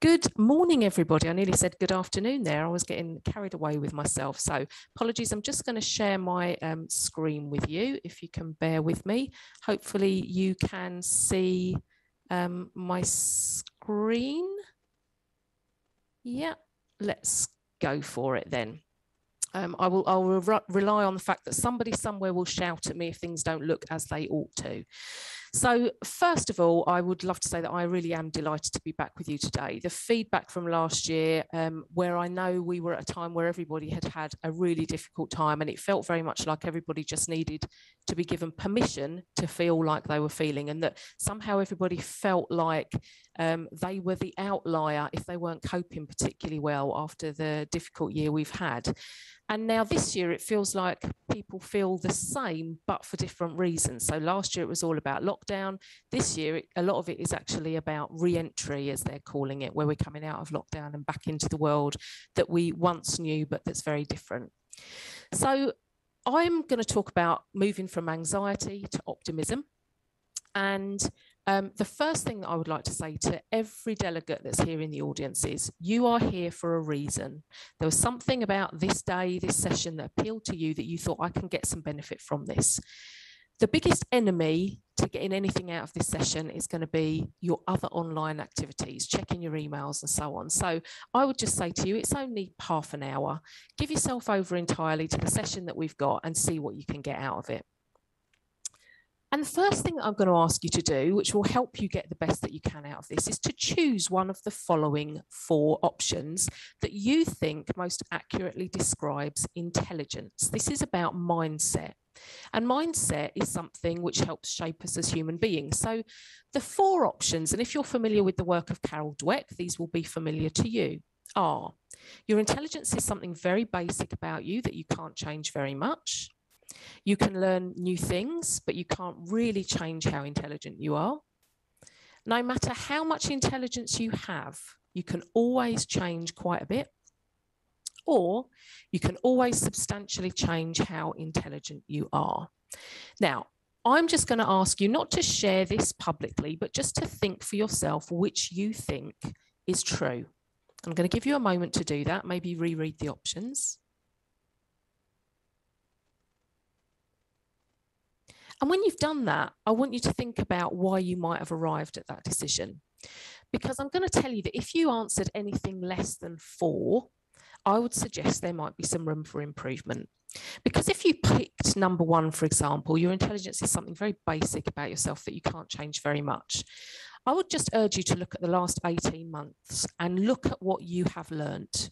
Good morning, everybody. I nearly said good afternoon there. I was getting carried away with myself. So apologies. I'm just going to share my um, screen with you, if you can bear with me. Hopefully you can see um, my screen. Yeah, let's go for it then. Um, I will I will re rely on the fact that somebody somewhere will shout at me if things don't look as they ought to. So, first of all, I would love to say that I really am delighted to be back with you today. The feedback from last year, um, where I know we were at a time where everybody had had a really difficult time, and it felt very much like everybody just needed to be given permission to feel like they were feeling, and that somehow everybody felt like um, they were the outlier if they weren't coping particularly well after the difficult year we've had. And now this year, it feels like people feel the same, but for different reasons. So last year, it was all about lockdown. This year, a lot of it is actually about re entry, as they're calling it, where we're coming out of lockdown and back into the world that we once knew, but that's very different. So I'm going to talk about moving from anxiety to optimism. And um, the first thing that I would like to say to every delegate that's here in the audience is you are here for a reason. There was something about this day, this session that appealed to you that you thought I can get some benefit from this. The biggest enemy to getting anything out of this session is going to be your other online activities, checking your emails and so on. So I would just say to you, it's only half an hour. Give yourself over entirely to the session that we've got and see what you can get out of it. And the first thing that I'm going to ask you to do, which will help you get the best that you can out of this, is to choose one of the following four options that you think most accurately describes intelligence. This is about mindset. And mindset is something which helps shape us as human beings. So the four options, and if you're familiar with the work of Carol Dweck, these will be familiar to you, are your intelligence is something very basic about you that you can't change very much. You can learn new things, but you can't really change how intelligent you are. No matter how much intelligence you have, you can always change quite a bit. Or you can always substantially change how intelligent you are. Now, I'm just going to ask you not to share this publicly, but just to think for yourself which you think is true. I'm going to give you a moment to do that, maybe reread the options. And when you've done that, I want you to think about why you might have arrived at that decision. Because I'm going to tell you that if you answered anything less than four, I would suggest there might be some room for improvement. Because if you picked number one, for example, your intelligence is something very basic about yourself that you can't change very much. I would just urge you to look at the last 18 months and look at what you have learnt.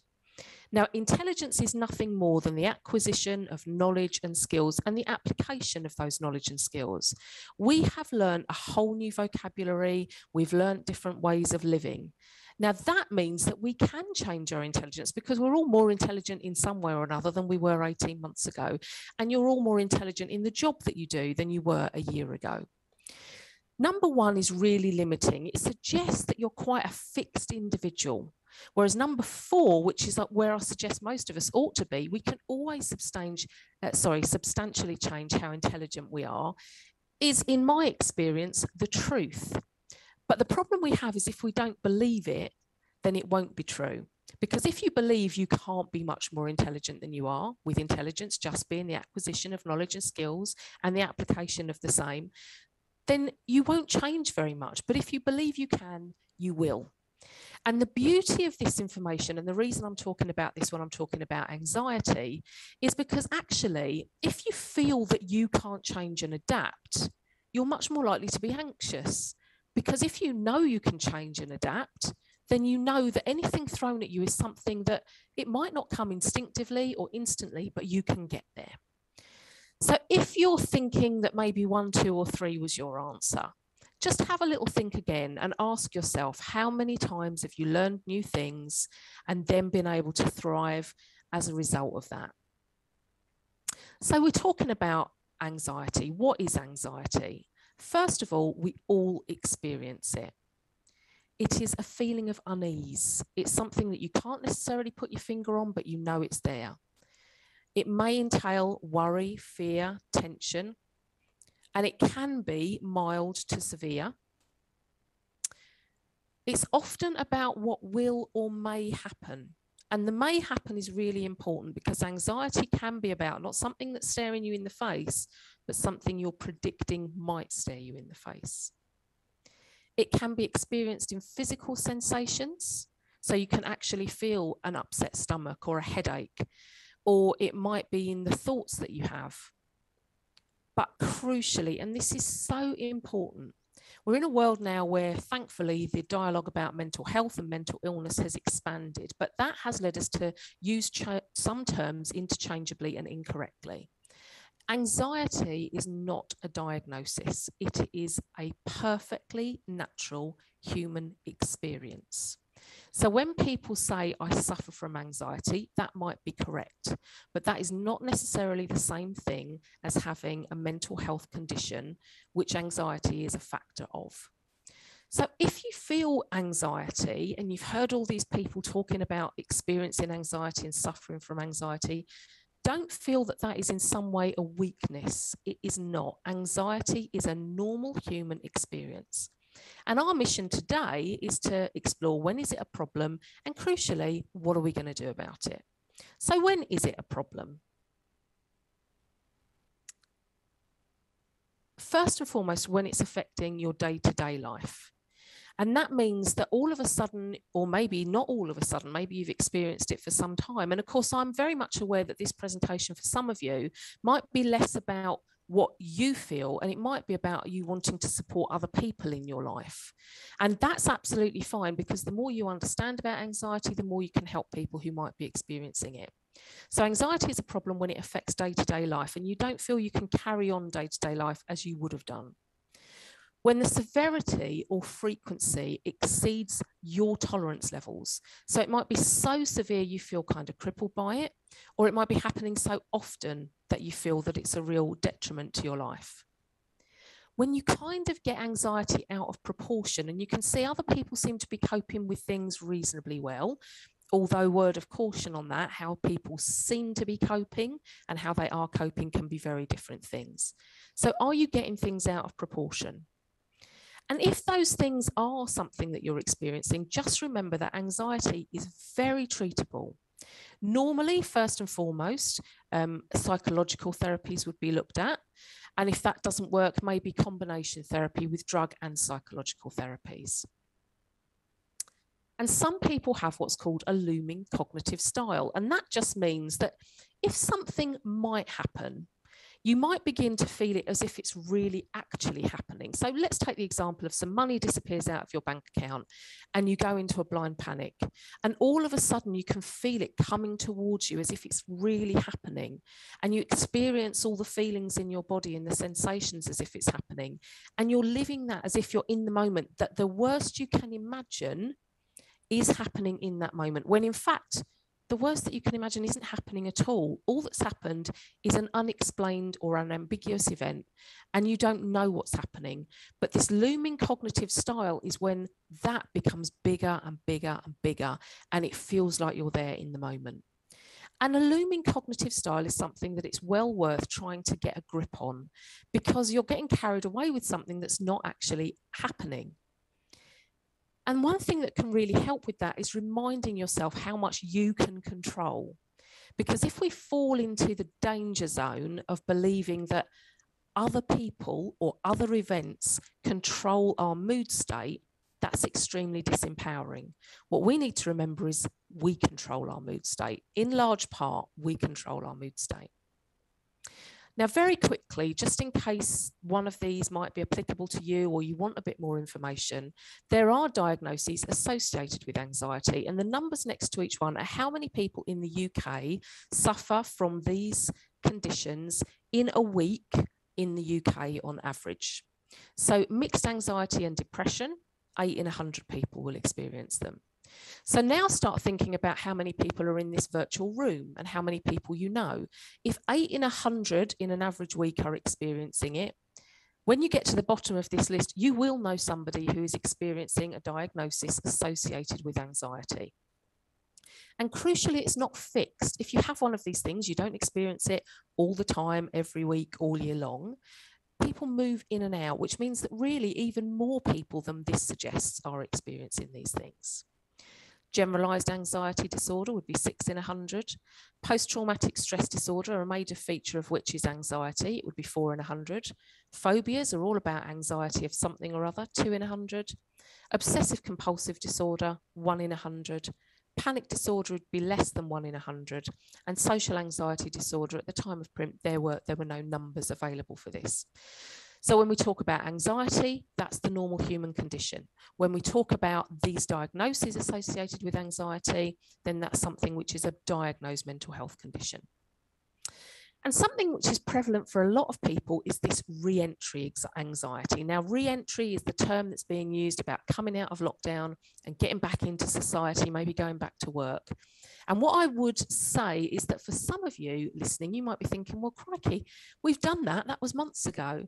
Now, intelligence is nothing more than the acquisition of knowledge and skills and the application of those knowledge and skills. We have learned a whole new vocabulary, we've learned different ways of living. Now, that means that we can change our intelligence because we're all more intelligent in some way or another than we were 18 months ago. And you're all more intelligent in the job that you do than you were a year ago. Number one is really limiting. It suggests that you're quite a fixed individual. Whereas number four, which is where I suggest most of us ought to be, we can always substantially, uh, sorry, substantially change how intelligent we are, is in my experience the truth. But the problem we have is if we don't believe it, then it won't be true. Because if you believe you can't be much more intelligent than you are, with intelligence just being the acquisition of knowledge and skills and the application of the same, then you won't change very much. But if you believe you can, you will. And the beauty of this information, and the reason I'm talking about this when I'm talking about anxiety, is because actually, if you feel that you can't change and adapt, you're much more likely to be anxious. Because if you know you can change and adapt, then you know that anything thrown at you is something that it might not come instinctively or instantly, but you can get there. So if you're thinking that maybe one, two, or three was your answer, just have a little think again and ask yourself how many times have you learned new things and then been able to thrive as a result of that? So, we're talking about anxiety. What is anxiety? First of all, we all experience it. It is a feeling of unease. It's something that you can't necessarily put your finger on, but you know it's there. It may entail worry, fear, tension, and it can be mild to severe. It's often about what will or may happen. And the may happen is really important because anxiety can be about not something that's staring you in the face, but something you're predicting might stare you in the face. It can be experienced in physical sensations. So you can actually feel an upset stomach or a headache, or it might be in the thoughts that you have. But crucially, and this is so important, we're in a world now where thankfully the dialogue about mental health and mental illness has expanded, but that has led us to use some terms interchangeably and incorrectly. Anxiety is not a diagnosis, it is a perfectly natural human experience. So when people say, I suffer from anxiety, that might be correct, but that is not necessarily the same thing as having a mental health condition, which anxiety is a factor of. So if you feel anxiety and you've heard all these people talking about experiencing anxiety and suffering from anxiety, don't feel that that is in some way a weakness. It is not. Anxiety is a normal human experience. And our mission today is to explore when is it a problem and crucially, what are we going to do about it? So when is it a problem? First and foremost, when it's affecting your day-to-day -day life. And that means that all of a sudden, or maybe not all of a sudden, maybe you've experienced it for some time. And of course, I'm very much aware that this presentation for some of you might be less about what you feel and it might be about you wanting to support other people in your life and that's absolutely fine because the more you understand about anxiety the more you can help people who might be experiencing it so anxiety is a problem when it affects day-to-day life and you don't feel you can carry on day-to-day -day life as you would have done when the severity or frequency exceeds your tolerance levels. So it might be so severe you feel kind of crippled by it, or it might be happening so often that you feel that it's a real detriment to your life. When you kind of get anxiety out of proportion and you can see other people seem to be coping with things reasonably well, although word of caution on that, how people seem to be coping and how they are coping can be very different things. So are you getting things out of proportion? And if those things are something that you're experiencing, just remember that anxiety is very treatable. Normally, first and foremost, um, psychological therapies would be looked at. And if that doesn't work, maybe combination therapy with drug and psychological therapies. And some people have what's called a looming cognitive style. And that just means that if something might happen, you might begin to feel it as if it's really actually happening. So let's take the example of some money disappears out of your bank account and you go into a blind panic. And all of a sudden, you can feel it coming towards you as if it's really happening. And you experience all the feelings in your body and the sensations as if it's happening. And you're living that as if you're in the moment, that the worst you can imagine is happening in that moment, when in fact, the worst that you can imagine isn't happening at all. All that's happened is an unexplained or an ambiguous event, and you don't know what's happening. But this looming cognitive style is when that becomes bigger and bigger and bigger, and it feels like you're there in the moment. And a looming cognitive style is something that it's well worth trying to get a grip on because you're getting carried away with something that's not actually happening. And one thing that can really help with that is reminding yourself how much you can control. Because if we fall into the danger zone of believing that other people or other events control our mood state, that's extremely disempowering. What we need to remember is we control our mood state. In large part, we control our mood state. Now, very quickly, just in case one of these might be applicable to you or you want a bit more information, there are diagnoses associated with anxiety, and the numbers next to each one are how many people in the UK suffer from these conditions in a week in the UK on average. So, mixed anxiety and depression, eight in 100 people will experience them. So now start thinking about how many people are in this virtual room and how many people you know. If eight in a hundred in an average week are experiencing it, when you get to the bottom of this list, you will know somebody who is experiencing a diagnosis associated with anxiety. And crucially, it's not fixed. If you have one of these things, you don't experience it all the time, every week, all year long. people move in and out, which means that really even more people than this suggests are experiencing these things. Generalized anxiety disorder would be six in a 100. Post traumatic stress disorder, a major feature of which is anxiety, it would be four in a 100. Phobias are all about anxiety of something or other, two in a 100. Obsessive compulsive disorder, one in a 100. Panic disorder would be less than one in a 100. And social anxiety disorder, at the time of print, there were, there were no numbers available for this. So when we talk about anxiety, that's the normal human condition. When we talk about these diagnoses associated with anxiety, then that's something which is a diagnosed mental health condition. And something which is prevalent for a lot of people is this re entry anxiety. Now, re entry is the term that's being used about coming out of lockdown and getting back into society, maybe going back to work. And what I would say is that for some of you listening, you might be thinking, well, crikey, we've done that. That was months ago.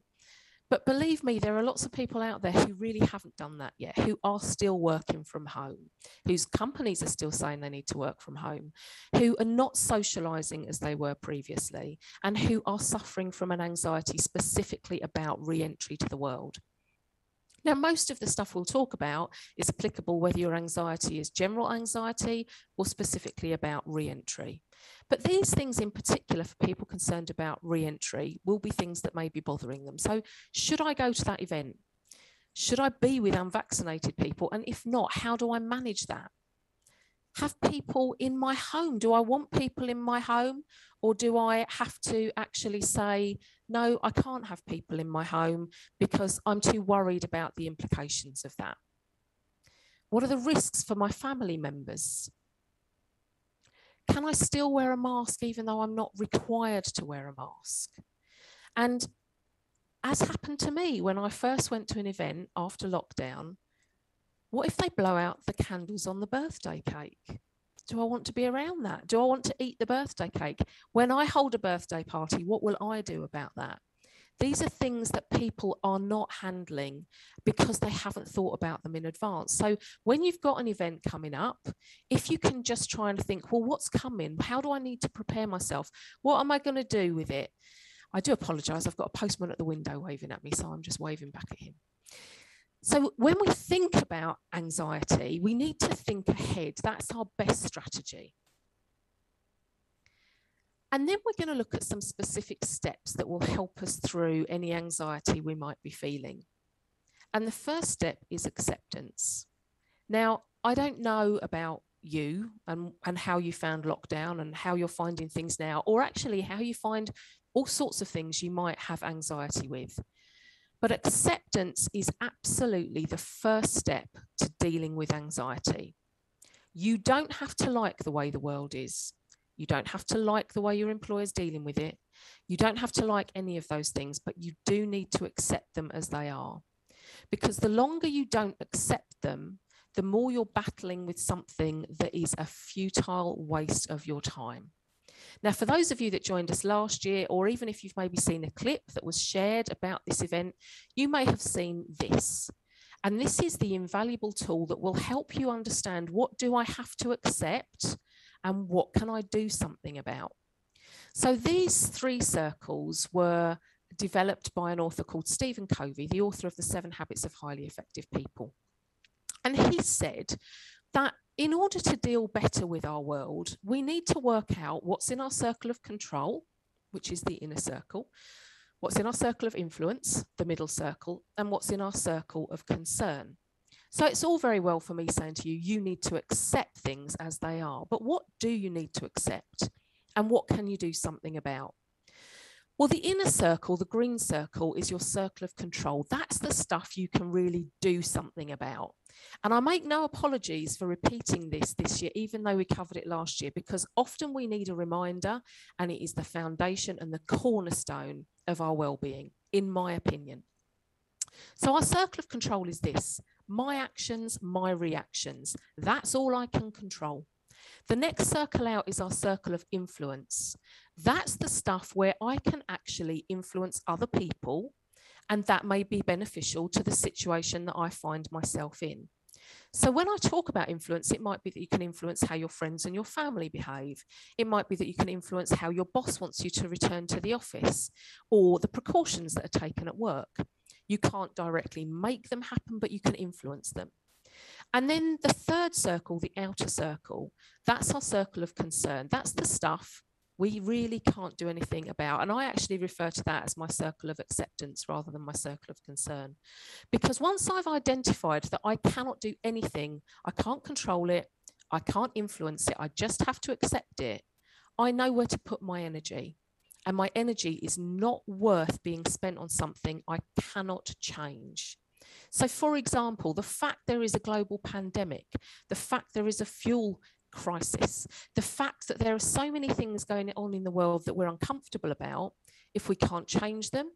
But believe me, there are lots of people out there who really haven't done that yet, who are still working from home, whose companies are still saying they need to work from home, who are not socializing as they were previously, and who are suffering from an anxiety specifically about re entry to the world. Now, most of the stuff we'll talk about is applicable whether your anxiety is general anxiety or specifically about re entry. But these things, in particular, for people concerned about re entry, will be things that may be bothering them. So, should I go to that event? Should I be with unvaccinated people? And if not, how do I manage that? Have people in my home? Do I want people in my home? Or do I have to actually say, no, I can't have people in my home because I'm too worried about the implications of that? What are the risks for my family members? Can I still wear a mask even though I'm not required to wear a mask? And as happened to me when I first went to an event after lockdown, what if they blow out the candles on the birthday cake? Do I want to be around that? Do I want to eat the birthday cake? When I hold a birthday party, what will I do about that? These are things that people are not handling because they haven't thought about them in advance. So when you've got an event coming up, if you can just try and think, well, what's coming? How do I need to prepare myself? What am I going to do with it? I do apologize. I've got a postman at the window waving at me, so I'm just waving back at him. So when we think about anxiety, we need to think ahead. That's our best strategy. And then we're going to look at some specific steps that will help us through any anxiety we might be feeling. And the first step is acceptance. Now, I don't know about you and, and how you found lockdown and how you're finding things now, or actually how you find all sorts of things you might have anxiety with. But acceptance is absolutely the first step to dealing with anxiety. You don't have to like the way the world is. You don't have to like the way your employer's dealing with it. You don't have to like any of those things, but you do need to accept them as they are. Because the longer you don't accept them, the more you're battling with something that is a futile waste of your time. Now, for those of you that joined us last year, or even if you've maybe seen a clip that was shared about this event, you may have seen this. And this is the invaluable tool that will help you understand what do I have to accept and what can I do something about? So these three circles were developed by an author called Stephen Covey, the author of The Seven Habits of Highly Effective People. And he said that in order to deal better with our world, we need to work out what's in our circle of control, which is the inner circle, what's in our circle of influence, the middle circle, and what's in our circle of concern, so it's all very well for me saying to you, you need to accept things as they are. But what do you need to accept? And what can you do something about? Well, the inner circle, the green circle, is your circle of control. That's the stuff you can really do something about. And I make no apologies for repeating this this year, even though we covered it last year, because often we need a reminder, and it is the foundation and the cornerstone of our well-being, in my opinion. So our circle of control is this my actions, my reactions. That's all I can control. The next circle out is our circle of influence. That's the stuff where I can actually influence other people, and that may be beneficial to the situation that I find myself in. So, when I talk about influence, it might be that you can influence how your friends and your family behave. It might be that you can influence how your boss wants you to return to the office or the precautions that are taken at work. You can't directly make them happen, but you can influence them. And then the third circle, the outer circle, that's our circle of concern. That's the stuff we really can't do anything about. And I actually refer to that as my circle of acceptance rather than my circle of concern. Because once I've identified that I cannot do anything, I can't control it, I can't influence it, I just have to accept it, I know where to put my energy. And my energy is not worth being spent on something I cannot change. So, for example, the fact there is a global pandemic, the fact there is a fuel crisis. The fact that there are so many things going on in the world that we're uncomfortable about, if we can't change them,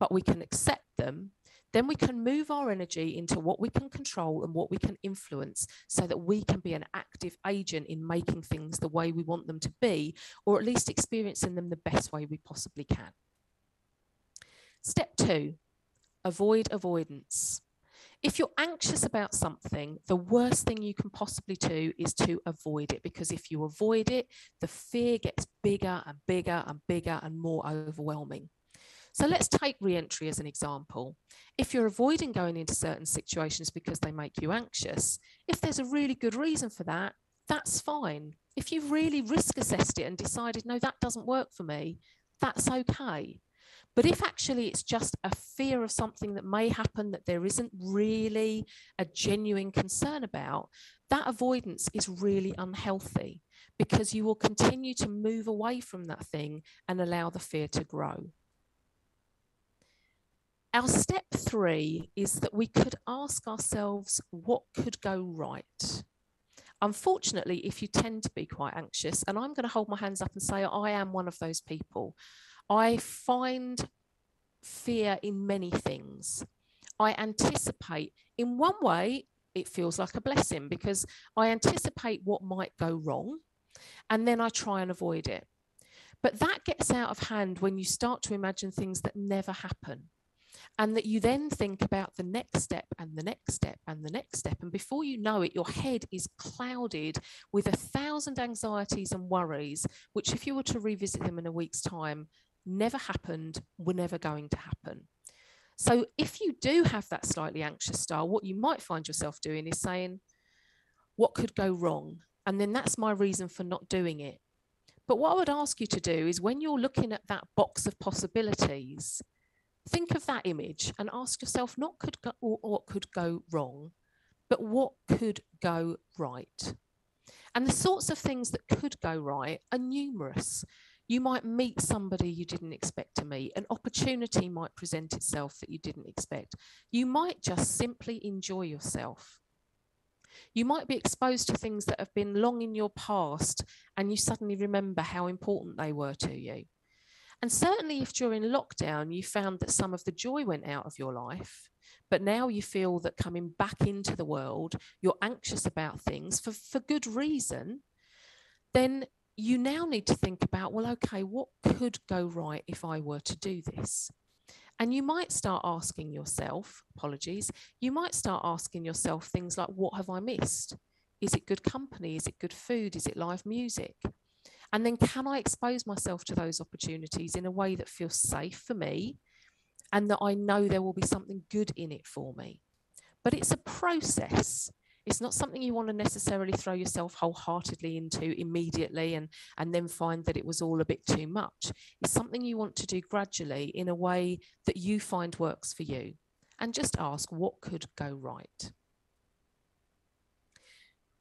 but we can accept them, then we can move our energy into what we can control and what we can influence so that we can be an active agent in making things the way we want them to be, or at least experiencing them the best way we possibly can. Step two, avoid avoidance. If you're anxious about something, the worst thing you can possibly do is to avoid it because if you avoid it, the fear gets bigger and bigger and bigger and more overwhelming. So let's take re-entry as an example. If you're avoiding going into certain situations because they make you anxious, if there's a really good reason for that, that's fine. If you've really risk assessed it and decided, no, that doesn't work for me, that's okay. But if actually it's just a fear of something that may happen that there isn't really a genuine concern about, that avoidance is really unhealthy because you will continue to move away from that thing and allow the fear to grow. Our step three is that we could ask ourselves what could go right. Unfortunately, if you tend to be quite anxious, and I'm going to hold my hands up and say I am one of those people, I find fear in many things. I anticipate, in one way, it feels like a blessing because I anticipate what might go wrong and then I try and avoid it. But that gets out of hand when you start to imagine things that never happen. And that you then think about the next step and the next step and the next step. And before you know it, your head is clouded with a thousand anxieties and worries, which, if you were to revisit them in a week's time, never happened, were never going to happen. So if you do have that slightly anxious style, what you might find yourself doing is saying, what could go wrong? And then that's my reason for not doing it. But what I would ask you to do is when you're looking at that box of possibilities, think of that image and ask yourself not could go what could go wrong, but what could go right. And the sorts of things that could go right are numerous. You might meet somebody you didn't expect to meet. An opportunity might present itself that you didn't expect. You might just simply enjoy yourself. You might be exposed to things that have been long in your past and you suddenly remember how important they were to you. And certainly, if during lockdown you found that some of the joy went out of your life, but now you feel that coming back into the world, you're anxious about things for, for good reason, then you now need to think about well, okay, what could go right if I were to do this? And you might start asking yourself, apologies, you might start asking yourself things like, what have I missed? Is it good company? Is it good food? Is it live music? And then can I expose myself to those opportunities in a way that feels safe for me and that I know there will be something good in it for me? But it's a process. It's not something you want to necessarily throw yourself wholeheartedly into immediately and, and then find that it was all a bit too much. It's something you want to do gradually in a way that you find works for you. And just ask what could go right.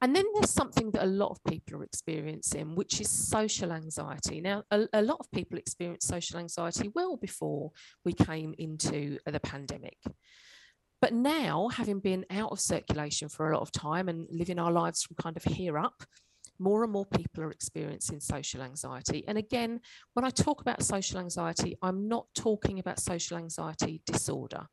And then there's something that a lot of people are experiencing, which is social anxiety. Now, a, a, lot of people experienced social anxiety well before we came into the pandemic. But now, having been out of circulation for a lot of time and living our lives from kind of here up, more and more people are experiencing social anxiety. And again, when I talk about social anxiety, I'm not talking about social anxiety disorder.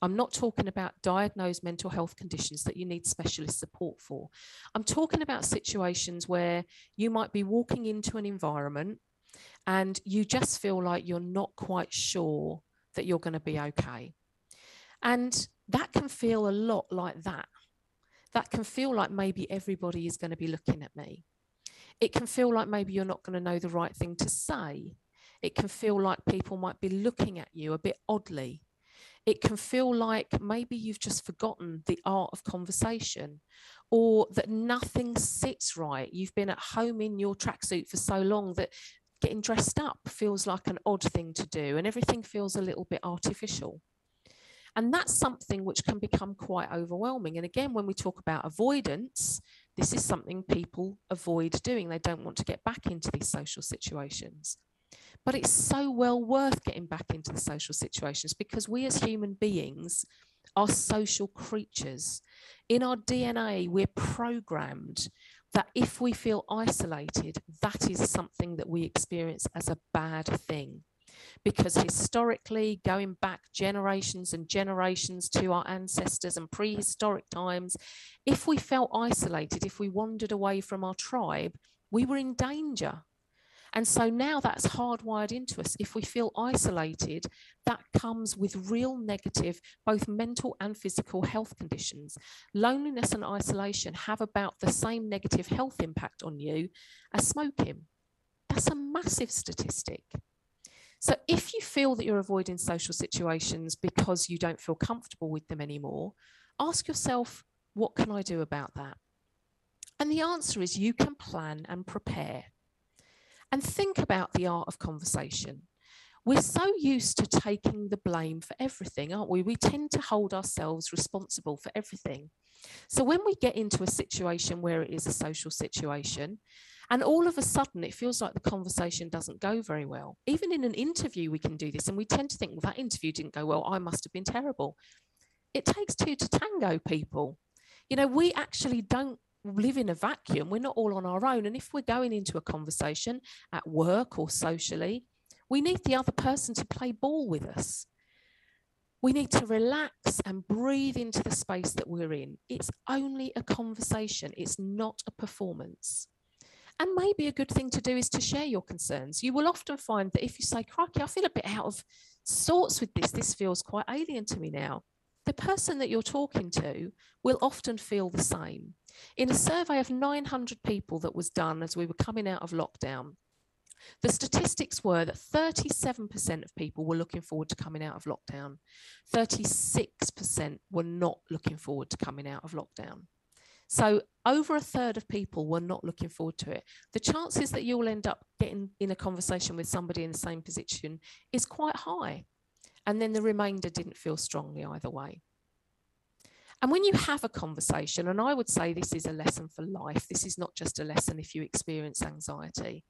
I'm not talking about diagnosed mental health conditions that you need specialist support for. I'm talking about situations where you might be walking into an environment and you just feel like you're not quite sure that you're going to be okay. And that can feel a lot like that. That can feel like maybe everybody is going to be looking at me. It can feel like maybe you're not going to know the right thing to say. It can feel like people might be looking at you a bit oddly. It can feel like maybe you've just forgotten the art of conversation or that nothing sits right. You've been at home in your tracksuit for so long that getting dressed up feels like an odd thing to do and everything feels a little bit artificial. And that's something which can become quite overwhelming. And again, when we talk about avoidance, this is something people avoid doing. They don't want to get back into these social situations. But it's so well worth getting back into the social situations because we as human beings are social creatures. In our DNA, we're programmed that if we feel isolated, that is something that we experience as a bad thing because historically, going back generations and generations to our ancestors and prehistoric times, if we felt isolated, if we wandered away from our tribe, we were in danger. And so now that's hardwired into us. If we feel isolated, that comes with real negative, both mental and physical health conditions. Loneliness and isolation have about the same negative health impact on you as smoking. That's a massive statistic. So if you feel that you're avoiding social situations because you don't feel comfortable with them anymore, ask yourself, what can I do about that? And the answer is you can plan and prepare. And think about the art of conversation. We're so used to taking the blame for everything, aren't we? We tend to hold ourselves responsible for everything. So when we get into a situation where it is a social situation, and all of a sudden, it feels like the conversation doesn't go very well. Even in an interview, we can do this. And we tend to think, well, that interview didn't go well. I must have been terrible. It takes two to tango, people. You know, we actually don't live in a vacuum. We're not all on our own. And if we're going into a conversation at work or socially, we need the other person to play ball with us. We need to relax and breathe into the space that we're in. It's only a conversation, it's not a performance. And maybe a good thing to do is to share your concerns. You will often find that if you say, Crikey, I feel a bit out of sorts with this, this feels quite alien to me now. The person that you're talking to will often feel the same. In a survey of 900 people that was done as we were coming out of lockdown, the statistics were that 37% of people were looking forward to coming out of lockdown, 36% were not looking forward to coming out of lockdown. So over a third of people were not looking forward to it. The chances that you'll end up getting in a conversation with somebody in the same position is quite high. And then the remainder didn't feel strongly either way. And when you have a conversation, and I would say this is a lesson for life, this is not just a lesson if you experience anxiety,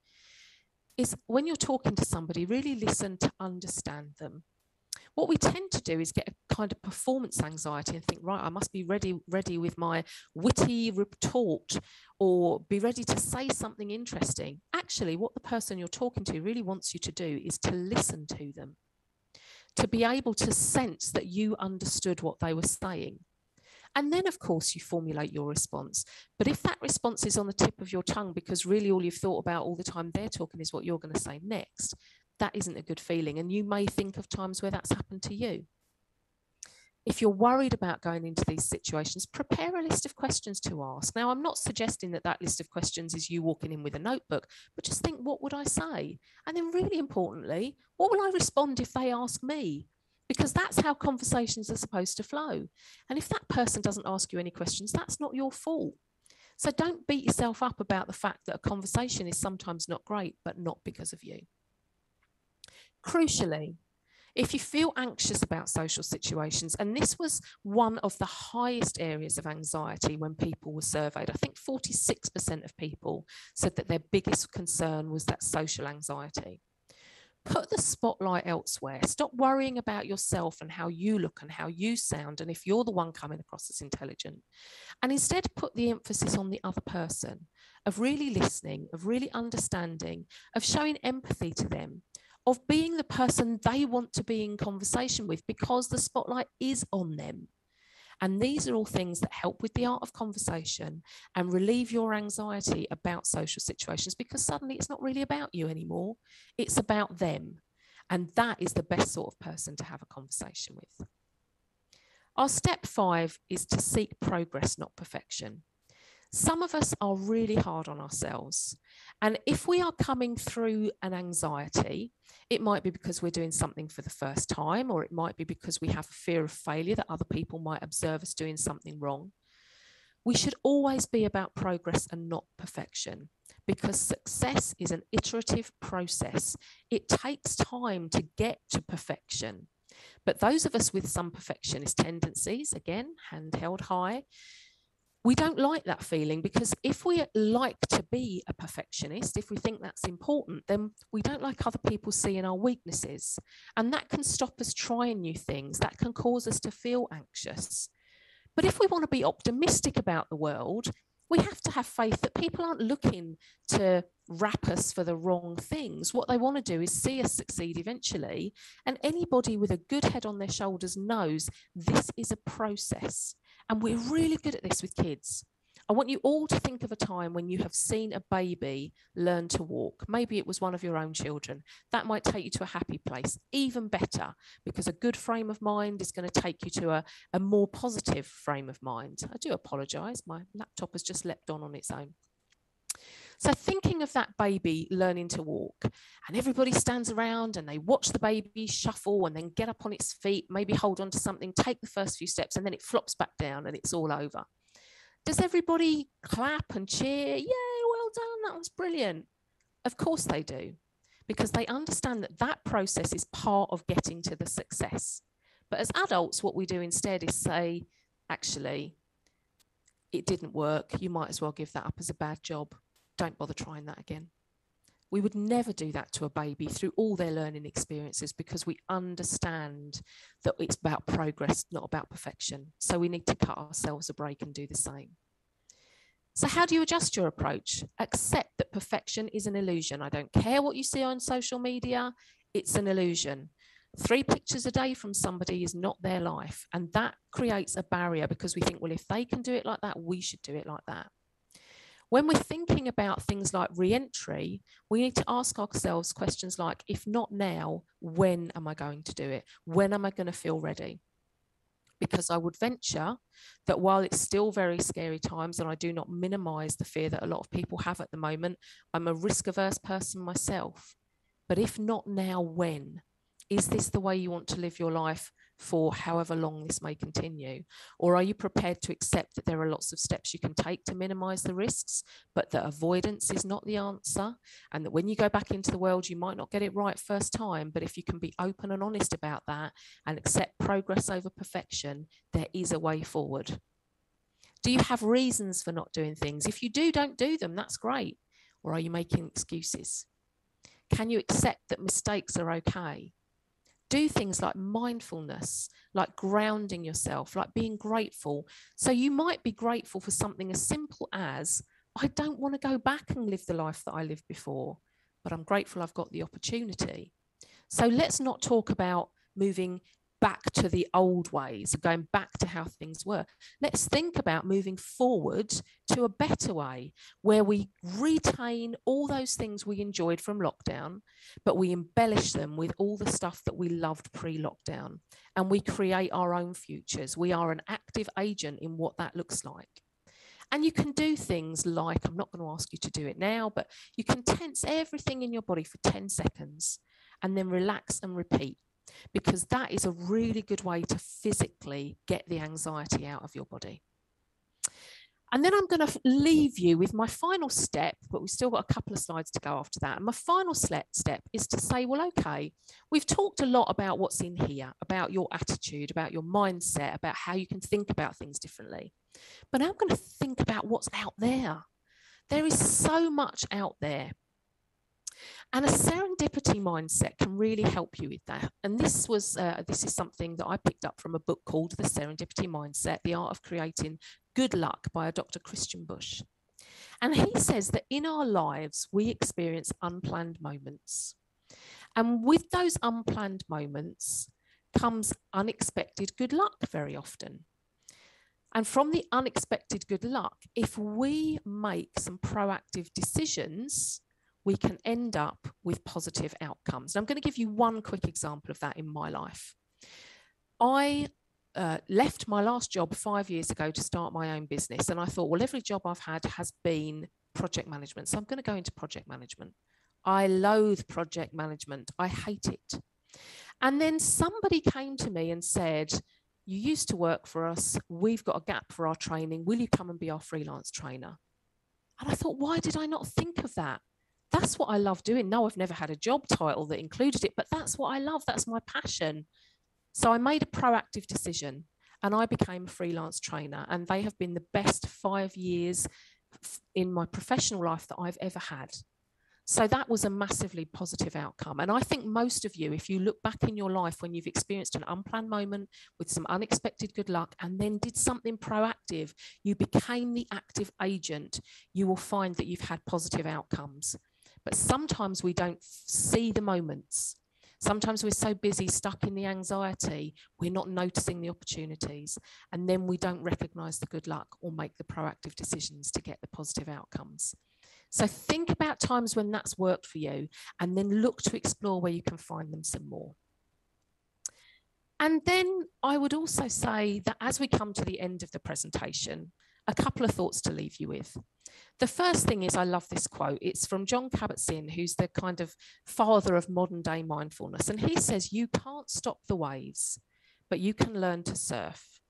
is when you're talking to somebody, really listen to understand them. What we tend to do is get a kind of performance anxiety and think, right, I must be ready, ready with my witty retort or be ready to say something interesting. Actually, what the person you're talking to really wants you to do is to listen to them, to be able to sense that you understood what they were saying. And then, of course, you formulate your response. But if that response is on the tip of your tongue because really all you've thought about all the time they're talking is what you're going to say next, that isn't a good feeling. And you may think of times where that's happened to you. If you're worried about going into these situations, prepare a list of questions to ask. Now, I'm not suggesting that that list of questions is you walking in with a notebook, but just think, what would I say? And then, really importantly, what will I respond if they ask me? Because that's how conversations are supposed to flow. And if that person doesn't ask you any questions, that's not your fault. So don't beat yourself up about the fact that a conversation is sometimes not great, but not because of you. Crucially, if you feel anxious about social situations, and this was one of the highest areas of anxiety when people were surveyed, I think 46% of people said that their biggest concern was that social anxiety. Put the spotlight elsewhere. Stop worrying about yourself and how you look and how you sound, and if you're the one coming across as intelligent. And instead, put the emphasis on the other person, of really listening, of really understanding, of showing empathy to them, of being the person they want to be in conversation with because the spotlight is on them. And these are all things that help with the art of conversation and relieve your anxiety about social situations because suddenly it's not really about you anymore, it's about them. And that is the best sort of person to have a conversation with. Our step five is to seek progress, not perfection. Some of us are really hard on ourselves. And if we are coming through an anxiety, it might be because we're doing something for the first time, or it might be because we have a fear of failure that other people might observe us doing something wrong. We should always be about progress and not perfection because success is an iterative process. It takes time to get to perfection. But those of us with some perfectionist tendencies, again, hand held high, we don't like that feeling because if we like to be a perfectionist, if we think that's important, then we don't like other people seeing our weaknesses. And that can stop us trying new things, that can cause us to feel anxious. But if we want to be optimistic about the world, we have to have faith that people aren't looking to rap us for the wrong things. What they want to do is see us succeed eventually. And anybody with a good head on their shoulders knows this is a process. And we're really good at this with kids. I want you all to think of a time when you have seen a baby learn to walk. Maybe it was one of your own children. That might take you to a happy place, even better, because a good frame of mind is going to take you to a, a more positive frame of mind. I do apologize. My laptop has just leapt on on its own. So, thinking of that baby learning to walk, and everybody stands around and they watch the baby shuffle and then get up on its feet, maybe hold on to something, take the first few steps, and then it flops back down and it's all over. Does everybody clap and cheer? Yay, well done, that was brilliant. Of course they do, because they understand that that process is part of getting to the success. But as adults, what we do instead is say, actually, it didn't work. You might as well give that up as a bad job. Don't bother trying that again. We would never do that to a baby through all their learning experiences because we understand that it's about progress, not about perfection. So we need to cut ourselves a break and do the same. So, how do you adjust your approach? Accept that perfection is an illusion. I don't care what you see on social media, it's an illusion. Three pictures a day from somebody is not their life. And that creates a barrier because we think, well, if they can do it like that, we should do it like that. When we're thinking about things like re-entry, we need to ask ourselves questions like, if not now, when am I going to do it? When am I going to feel ready? Because I would venture that while it's still very scary times, and I do not minimize the fear that a lot of people have at the moment, I'm a risk averse person myself. But if not now, when? Is this the way you want to live your life for however long this may continue? Or are you prepared to accept that there are lots of steps you can take to minimize the risks, but that avoidance is not the answer? And that when you go back into the world, you might not get it right first time, but if you can be open and honest about that and accept progress over perfection, there is a way forward. Do you have reasons for not doing things? If you do, don't do them. That's great. Or are you making excuses? Can you accept that mistakes are okay? Do things like mindfulness, like grounding yourself, like being grateful. So you might be grateful for something as simple as, I don't want to go back and live the life that I lived before, but I'm grateful I've got the opportunity. So let's not talk about moving back to the old ways, going back to how things were. Let's think about moving forward to a better way where we retain all those things we enjoyed from lockdown, but we embellish them with all the stuff that we loved pre lockdown and we create our own futures. We are an active agent in what that looks like. And you can do things like, I'm not going to ask you to do it now, but you can tense everything in your body for 10 seconds and then relax and repeat because that is a really good way to physically get the anxiety out of your body. And then I'm going to leave you with my final step, but we've still got a couple of slides to go after that. And my final step is to say, well, okay, we've talked a lot about what's in here, about your attitude, about your mindset, about how you can think about things differently. But I'm going to think about what's out there. There is so much out there. And a serendipity mindset can really help you with that. And this was uh, this is something that I picked up from a book called The Serendipity Mindset: The Art of Creating Good Luck by Dr. Christian Busch. And he says that in our lives we experience unplanned moments. And with those unplanned moments comes unexpected good luck very often. And from the unexpected good luck, if we make some proactive decisions, we can end up with positive outcomes. And I'm going to give you one quick example of that in my life. I uh, left my last job five years ago to start my own business. And I thought, well, every job I've had has been project management. So I'm going to go into project management. I loathe project management, I hate it. And then somebody came to me and said, You used to work for us. We've got a gap for our training. Will you come and be our freelance trainer? And I thought, Why did I not think of that? That's what I love doing. No, I've never had a job title that included it, but that's what I love. That's my passion. So I made a proactive decision and I became a freelance trainer. And they have been the best five years in my professional life that I've ever had. So that was a massively positive outcome. And I think most of you, if you look back in your life when you've experienced an unplanned moment with some unexpected good luck and then did something proactive, you became the active agent, you will find that you've had positive outcomes. But sometimes we don't see the moments. Sometimes we're so busy, stuck in the anxiety, we're not noticing the opportunities. And then we don't recognize the good luck or make the proactive decisions to get the positive outcomes. So think about times when that's worked for you and then look to explore where you can find them some more. And then I would also say that as we come to the end of the presentation, a couple of thoughts to leave you with. The first thing is, I love this quote. It's from Jon Kabat-Zinn, who's the kind of father of modern day mindfulness. And he says, You can't stop the waves, but you can learn to surf.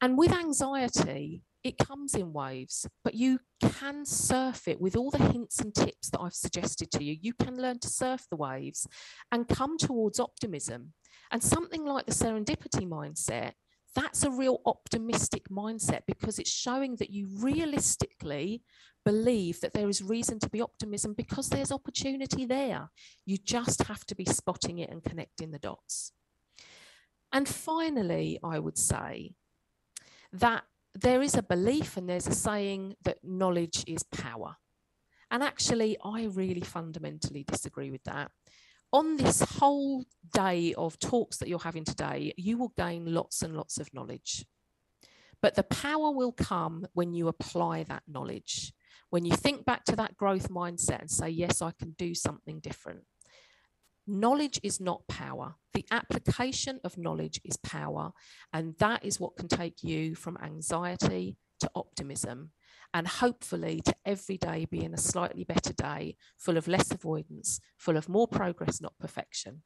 And with anxiety, it comes in waves, but you can surf it with all the hints and tips that I've suggested to you. You can learn to surf the waves and come towards optimism. And something like the serendipity mindset, that's a real optimistic mindset because it's showing that you realistically believe that there is reason to be optimism because there's opportunity there. You just have to be spotting it and connecting the dots. And finally, I would say that there is a belief and there's a saying that knowledge is power. And actually, I really fundamentally disagree with that. On this whole day of talks that you're having today, you will gain lots and lots of knowledge. But the power will come when you apply that knowledge. When you think back to that growth mindset and say, yes, I can do something different. Knowledge is not power. The application of knowledge is power. And that is what can take you from anxiety to optimism and hopefully to every day being a slightly better day, full of less avoidance, full of more progress, not perfection.